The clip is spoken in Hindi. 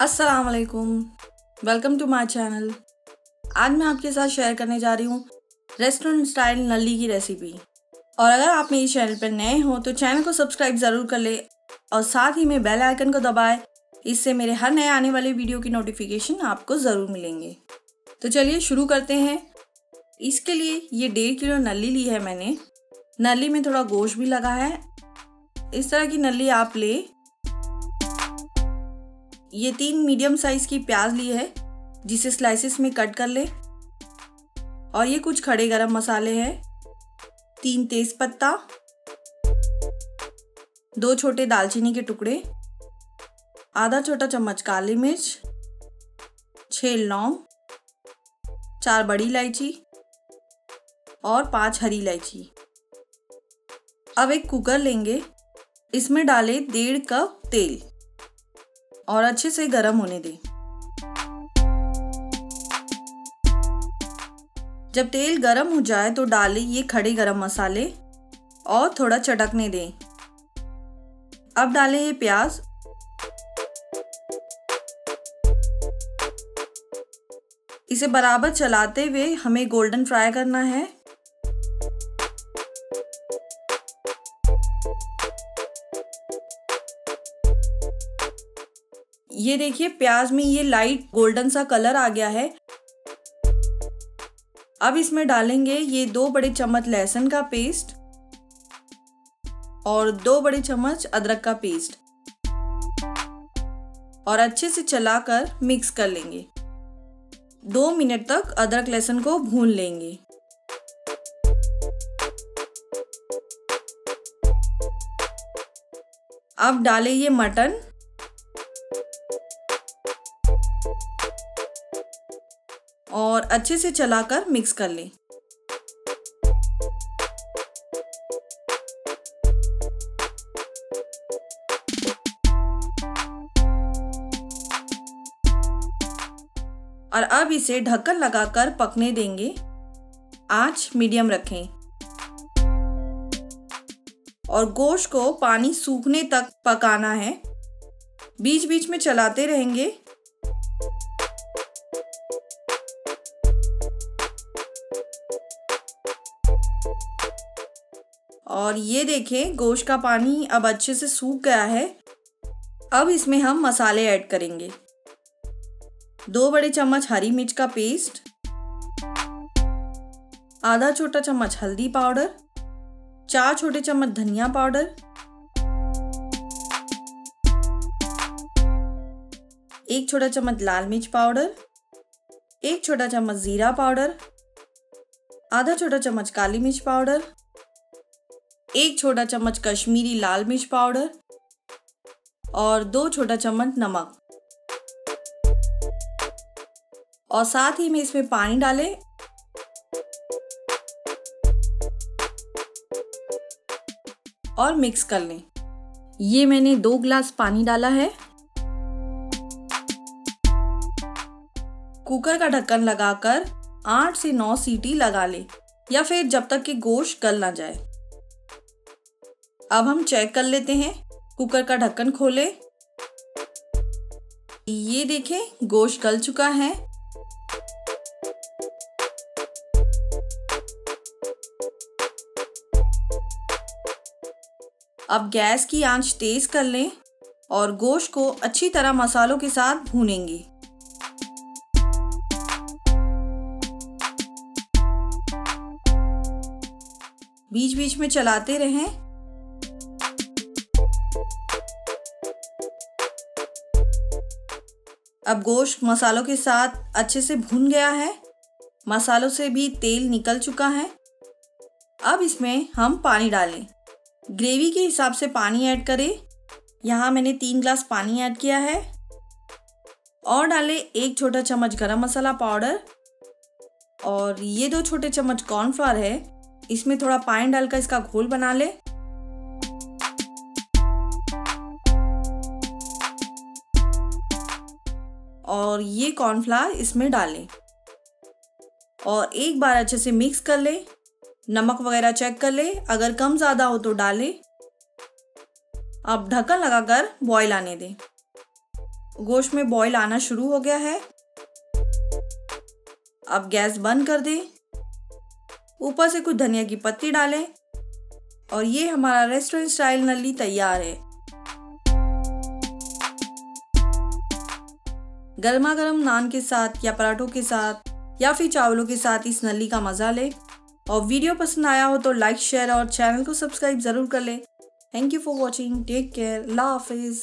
अस्सलाम वालेकुम वेलकम टू माय चैनल आज मैं आपके साथ शेयर करने जा रही हूँ रेस्टोरेंट स्टाइल नली की रेसिपी और अगर आप मेरे चैनल पर नए हो तो चैनल को सब्सक्राइब ज़रूर कर ले और साथ ही में बेल आइकन को दबाएँ। इससे मेरे हर नए आने वाले वीडियो की नोटिफिकेशन आपको ज़रूर मिलेंगे। तो चलिए शुरू करते हैं। इसके लिए ये डेढ़ किलो नली ली है मैंने। नली में थोड़ा गोश्त भी लगा है। इस तरह की नली आप ले ये तीन मीडियम साइज़ की प्याज ली है, जिसे स्लाइसिस में कट कर ले। और ये कुछ खड़े गरम मसाले हैं। तीन तेज पत्ता दो छोटे दालचीनी के टुकड़े, आधा छोटा चम्मच काली मिर्च छः लौंग, चार बड़ी इलायची और पाँच हरी इलायची। अब एक कुकर लेंगे। इसमें डालें डेढ़ कप तेल। और अच्छे से गर्म होने दें। जब तेल गर्म हो जाए तो डालें ये खड़े गरम मसाले और थोड़ा चटकने दें। अब डालें ये प्याज। इसे बराबर चलाते हुए हमें गोल्डन फ्राई करना है। ये देखिए, प्याज में ये लाइट गोल्डन सा कलर आ गया है। अब इसमें डालेंगे ये दो बड़े चम्मच लहसुन का पेस्ट और दो बड़े चम्मच अदरक का पेस्ट और अच्छे से चलाकर मिक्स कर लेंगे। दो मिनट तक अदरक लहसुन को भून लेंगे। अब डालें ये मटन। और अच्छे से चलाकर मिक्स कर लें। और अब इसे ढक्कन लगाकर पकने देंगे। आँच मीडियम रखें। और गोश्त को पानी सूखने तक पकाना है। बीच बीच में चलाते रहेंगे। और ये देखें, गोश्त का पानी अब अच्छे से सूख गया है। अब इसमें हम मसाले ऐड करेंगे। दो बड़े चम्मच हरी मिर्च का पेस्ट। आधा छोटा चम्मच हल्दी पाउडर। चार छोटे चम्मच धनिया पाउडर। एक छोटा चम्मच लाल मिर्च पाउडर। एक छोटा चम्मच ज़ीरा पाउडर। आधा छोटा चम्मच काली मिर्च पाउडर। एक छोटा चम्मच कश्मीरी लाल मिर्च पाउडर और दो छोटा चम्मच नमक। और साथ ही में इसमें पानी डालें। और मिक्स कर लें। ये मैंने दो ग्लास पानी डाला है। कुकर का ढक्कन लगाकर आठ से नौ सीटी लगा ले या फिर जब तक कि गोश्त गल ना जाए। अब हम चेक कर लेते हैं। कुकर का ढक्कन खोले। ये देखें, गोश्त गल चुका है। अब गैस की आँच तेज कर लें और गोश्त को अच्छी तरह मसालों के साथ भूनेंगे। बीच बीच में चलाते रहें। अब गोश्त मसालों के साथ अच्छे से भुन गया है। मसालों से भी तेल निकल चुका है। अब इसमें हम पानी डालें। ग्रेवी के हिसाब से पानी ऐड करें। यहाँ मैंने तीन ग्लास पानी ऐड किया है। और डालें एक छोटा चम्मच गरम मसाला पाउडर। और ये दो छोटे चम्मच कॉर्नफ्लावर है। इसमें थोड़ा पानी डालकर इसका घोल बना ले। और ये कॉर्नफ्लावर इसमें डालें और एक बार अच्छे से मिक्स कर लें। नमक वगैरह चेक कर लें। अगर कम ज़्यादा हो तो डालें अब ढक्कन लगाकर बॉईल आने दें। गोश्त में बॉईल आना शुरू हो गया है। अब गैस बंद कर दें। ऊपर से कुछ धनिया की पत्ती डालें। और ये हमारा रेस्टोरेंट स्टाइल नली तैयार है। गर्मा गर्म नान के साथ या पराठों के साथ या फिर चावलों के साथ इस नली का मज़ा ले। और वीडियो पसंद आया हो तो लाइक शेयर और चैनल को सब्सक्राइब ज़रूर कर लें। Thank you for watching take care ला हाफिज़।